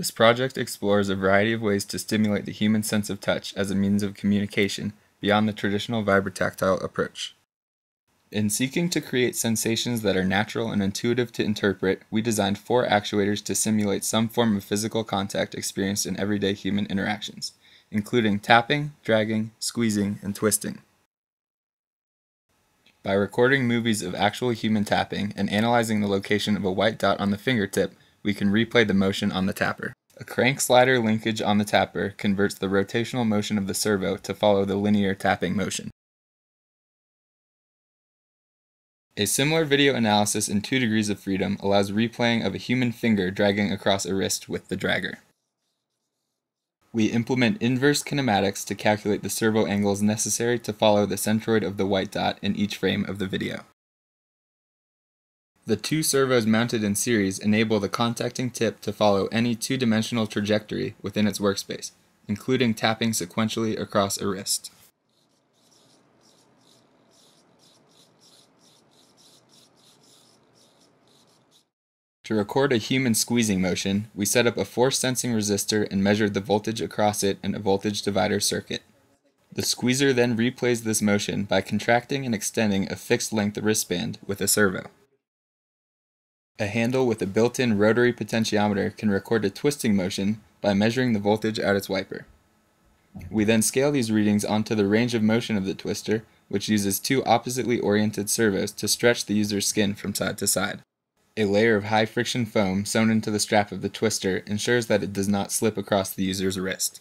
This project explores a variety of ways to stimulate the human sense of touch as a means of communication beyond the traditional vibrotactile approach. In seeking to create sensations that are natural and intuitive to interpret, we designed four actuators to simulate some form of physical contact experienced in everyday human interactions, including tapping, dragging, squeezing, and twisting. By recording movies of actual human tapping and analyzing the location of a white dot on the fingertip, we can replay the motion on the tapper. A crank slider linkage on the tapper converts the rotational motion of the servo to follow the linear tapping motion. A similar video analysis in 2 degrees of freedom allows replaying of a human finger dragging across a wrist with the dragger. We implement inverse kinematics to calculate the servo angles necessary to follow the centroid of the white dot in each frame of the video. The two servos mounted in series enable the contacting tip to follow any two-dimensional trajectory within its workspace, including tapping sequentially across a wrist. To record a human squeezing motion, we set up a force sensing resistor and measured the voltage across it in a voltage divider circuit. The squeezer then replays this motion by contracting and extending a fixed length wristband with a servo. A handle with a built-in rotary potentiometer can record a twisting motion by measuring the voltage at its wiper. We then scale these readings onto the range of motion of the twister, which uses two oppositely oriented servos to stretch the user's skin from side to side. A layer of high friction foam sewn into the strap of the twister ensures that it does not slip across the user's wrist.